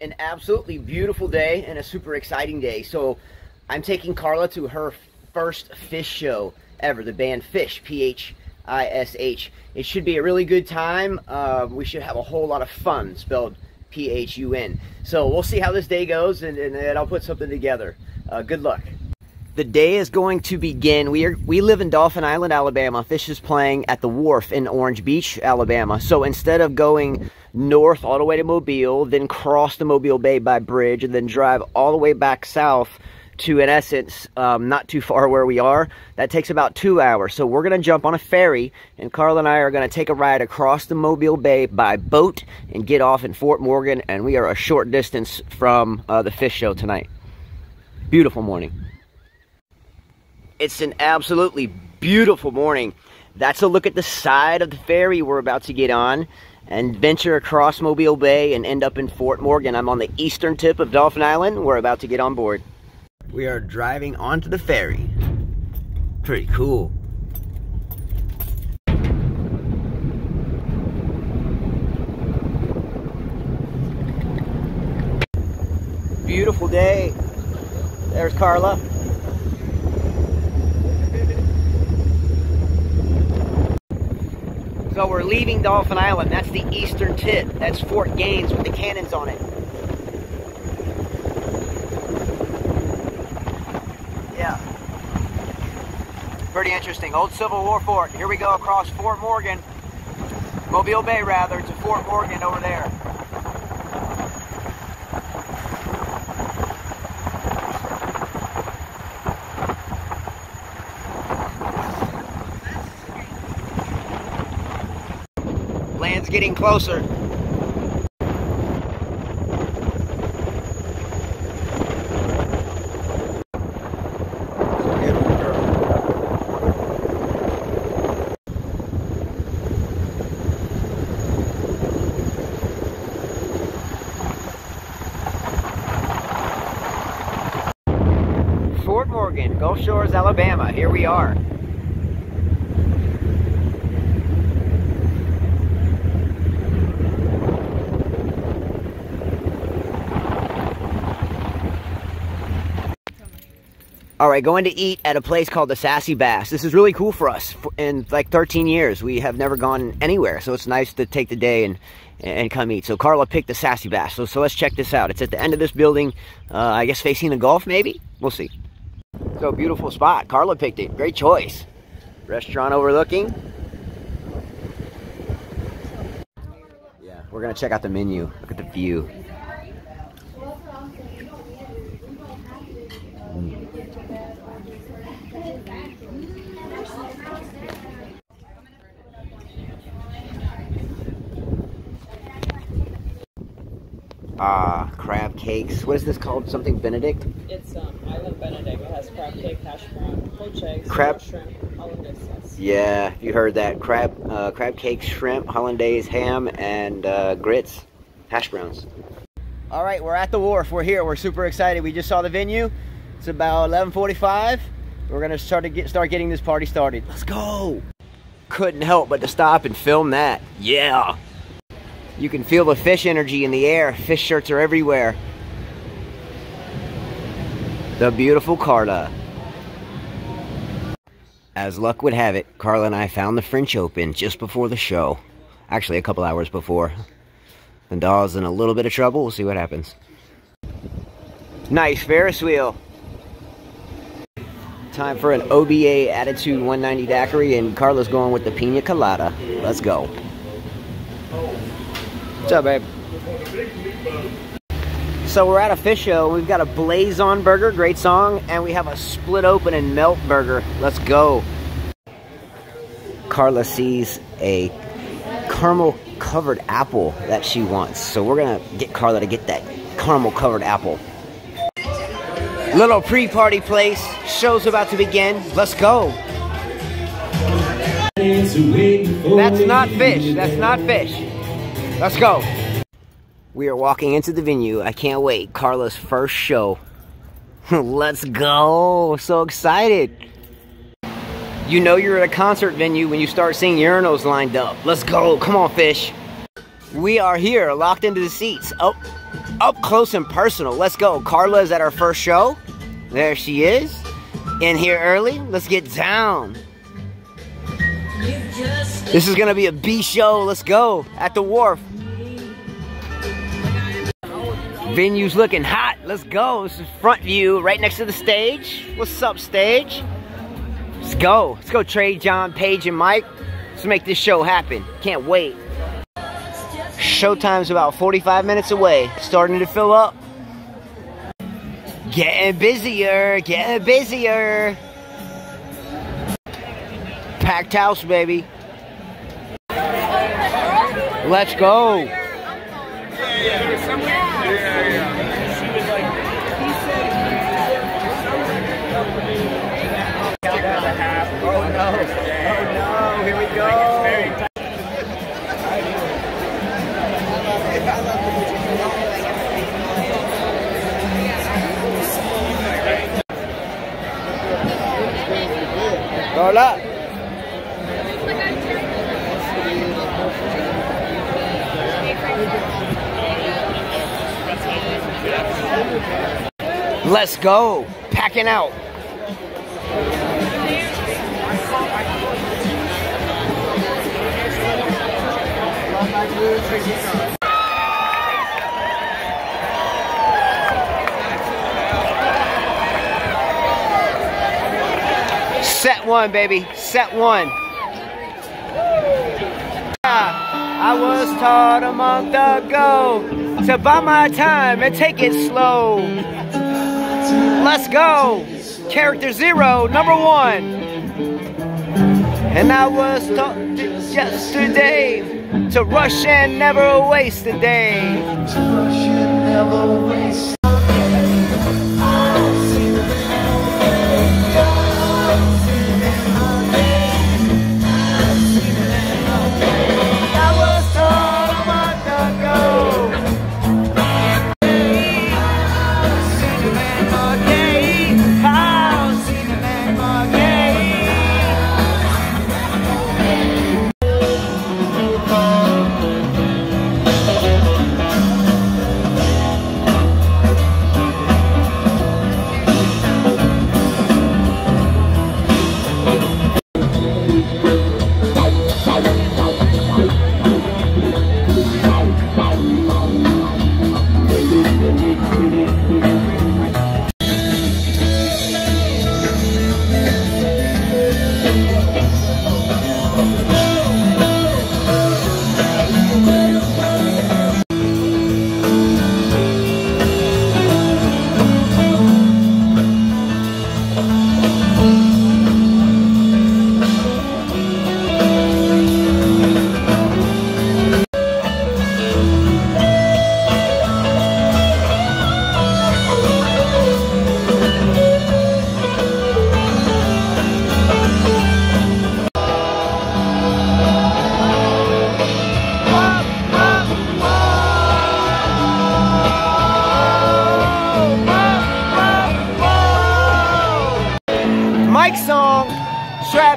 an absolutely beautiful day and a super exciting day. So I'm taking Carla to her first Phish show ever, the band Phish, P-H-I-S-H. It should be a really good time. Uh, we should have a whole lot of fun, spelled P-H-U-N. So we'll see how this day goes and, and, and I'll put something together. Uh, good luck. The day is going to begin. We are we live in Dauphin Island, Alabama. Phish is playing at the wharf in Orange Beach, Alabama. So instead of going north all the way to Mobile, then cross the Mobile Bay by bridge, and then drive all the way back south to, in essence, um, not too far where we are, that takes about two hours. So we're going to jump on a ferry, and Carl and I are going to take a ride across the Mobile Bay by boat and get off in Fort Morgan, and we are a short distance from uh, the Phish show tonight. Beautiful morning. It's an absolutely beautiful morning. That's a look at the side of the ferry we're about to get on and venture across Mobile Bay and end up in Fort Morgan. I'm on the eastern tip of Dauphin Island. We're about to get on board. We are driving onto the ferry. Pretty cool. Beautiful day. There's Carla. So we're leaving Dauphin Island. That's the eastern tip. That's Fort Gaines with the cannons on it. Yeah. Pretty interesting. Old Civil War fort. Here we go across Fort Morgan. Mobile Bay, rather, to Fort Morgan over there. Land's getting closer. Fort Morgan, Gulf Shores, Alabama. Here we are. All right, going to eat at a place called the Sassy Bass. This is really cool for us. In like 13 years, we have never gone anywhere, so it's nice to take the day and and come eat. So Carla picked the Sassy Bass. So, so let's check this out. It's at the end of this building, uh, I guess facing the Gulf, maybe? We'll see. So beautiful spot. Carla picked it. Great choice. Restaurant overlooking. Yeah, we're gonna check out the menu. Look at the view. What is this called? Something Benedict? It's um, Island Benedict. It has crab cake, hash brown, poached eggs, Crab- shrimp, hollandaise sauce. Yeah, you heard that. Crab, uh, crab cake, shrimp, hollandaise, ham, and uh, grits, hash browns. All right, we're at the wharf. We're here. We're super excited. We just saw the venue. It's about 11:45. We're gonna start to get start getting this party started. Let's go. Couldn't help but to stop and film that. Yeah. You can feel the Phish energy in the air. Phish shirts are everywhere. The beautiful Carla. As luck would have it, Carla and I found the French Open just before the show. Actually, a couple hours before. Doll's in a little bit of trouble. We'll see what happens. Nice Ferris wheel. Time for an OBA Attitude 190 daiquiri, and Carla's going with the Pina Colada. Let's go. What's up, babe? So we're at a Phish show. We've got a Blaze On burger, great song, and we have a split open and melt burger. Let's go. Carla sees a caramel covered apple that she wants. So we're gonna get Carla to get that caramel covered apple. Little pre-party place. Show's about to begin. Let's go. That's not Phish. That's not Phish. Let's go. We are walking into the venue. I can't wait. Carla's first show. Let's go. So excited. You know you're at a concert venue when you start seeing urinals lined up. Let's go. Come on, Phish. We are here, locked into the seats, up, up close and personal. Let's go. Carla is at our first show. There she is. In here early. Let's get down. This is gonna be a B show. Let's go. At the wharf. Venue's looking hot. Let's go. This is front view right next to the stage. What's up, stage? Let's go. Let's go, Trey, Jon, Page, and Mike. Let's make this show happen. Can't wait. Showtime's about 45 minutes away. Starting to fill up. Getting busier, getting busier. Packed house, baby. Let's go. Oh no. Oh no. Here we go. Roll up. Let's go. Packing out. Set one, baby. Set one. I was taught a month ago to buy my time and take it slow. Let's go. Character zero, number one. And I was taught yesterday to rush and never waste a day. I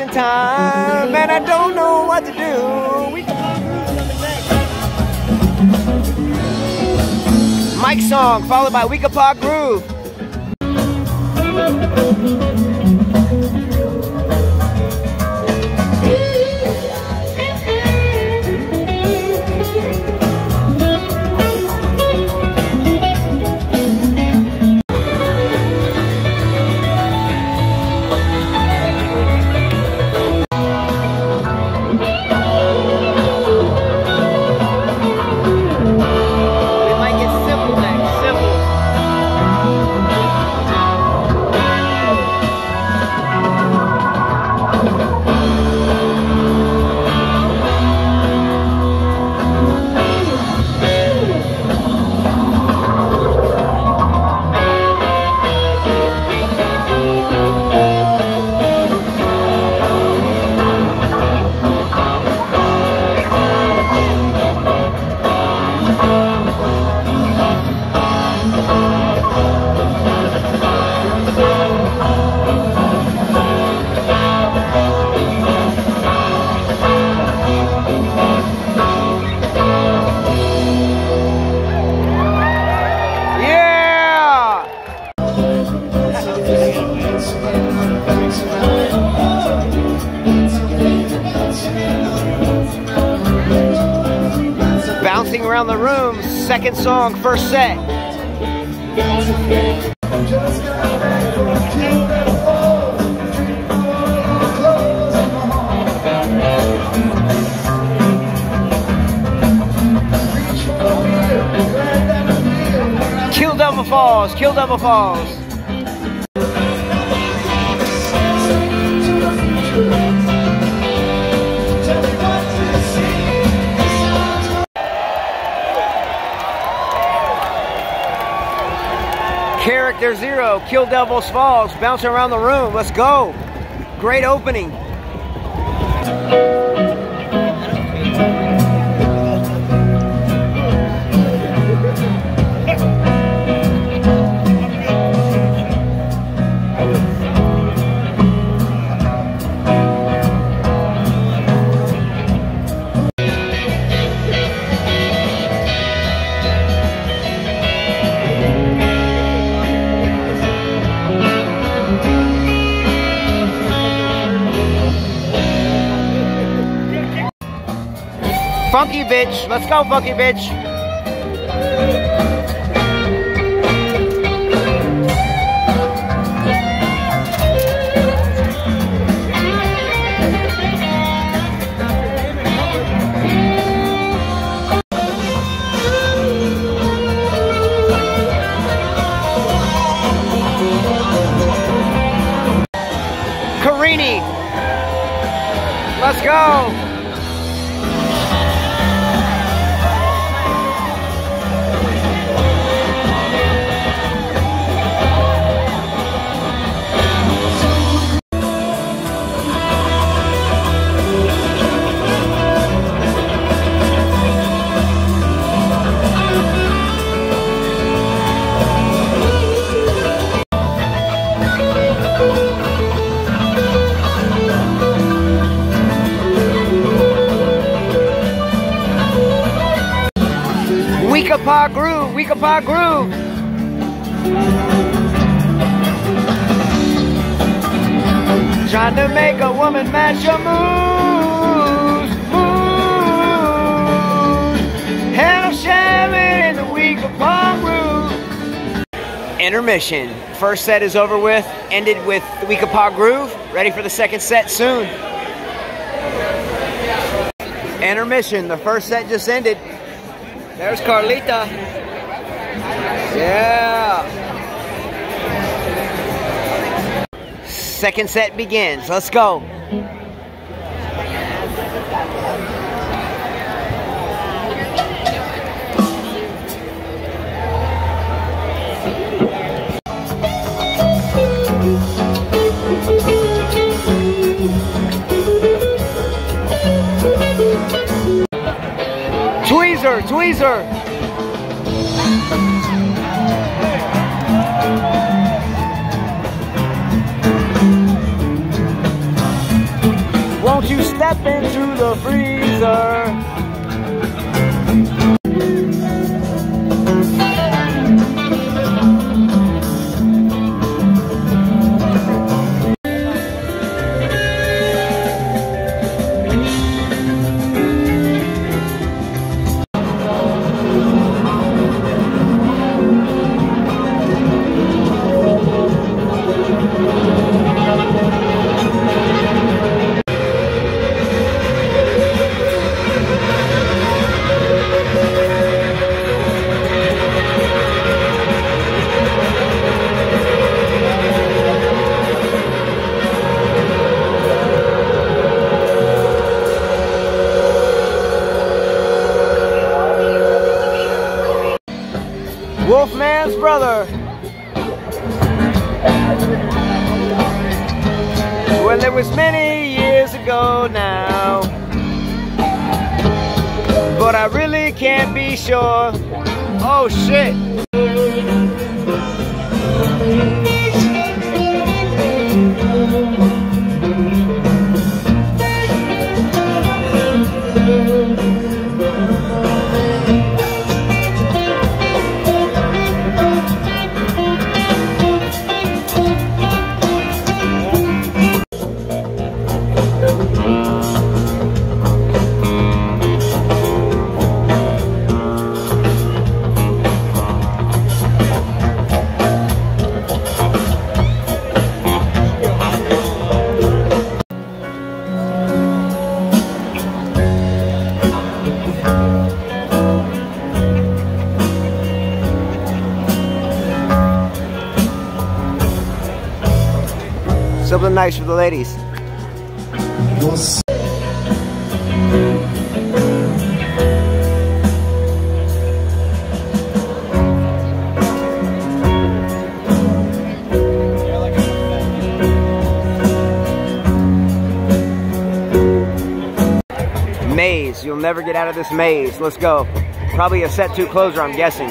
in time, and I don't know what to do. We Mike song, followed by Weekapaug Groove. Song, first set. Kill Devil Falls, Kill Devil Falls. Character Zero, Kill Devil's Falls, bouncing around the room. Let's go. Great opening. Funky bitch. Let's go, funky bitch. Let's go. Groove. Trying to make a woman match your moves, moves. I'm sharing the Weekapaug Groove. Intermission. First set is over with. Ended with the week Weekapaug Groove. Ready for the second set soon. Intermission. The first set just ended. There's Carlita. Yeah. Second set begins. Let's go. Tweezer, tweezer. Won't you step into the freezer? Well, it was many years ago now. But I really can't be sure. Oh, shit. Something nice for the ladies. Maze. You'll never get out of this maze. Let's go. Probably a set two closer, I'm guessing.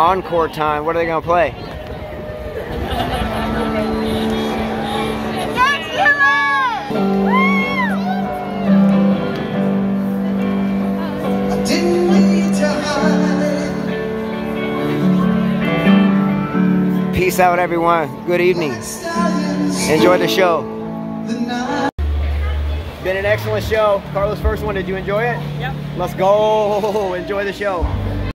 Encore time. What are they going to play? Peace out, everyone. Good evening. Enjoy the show. Been an excellent show. Carlos, first one. Did you enjoy it? Yep. Let's go. Enjoy the show.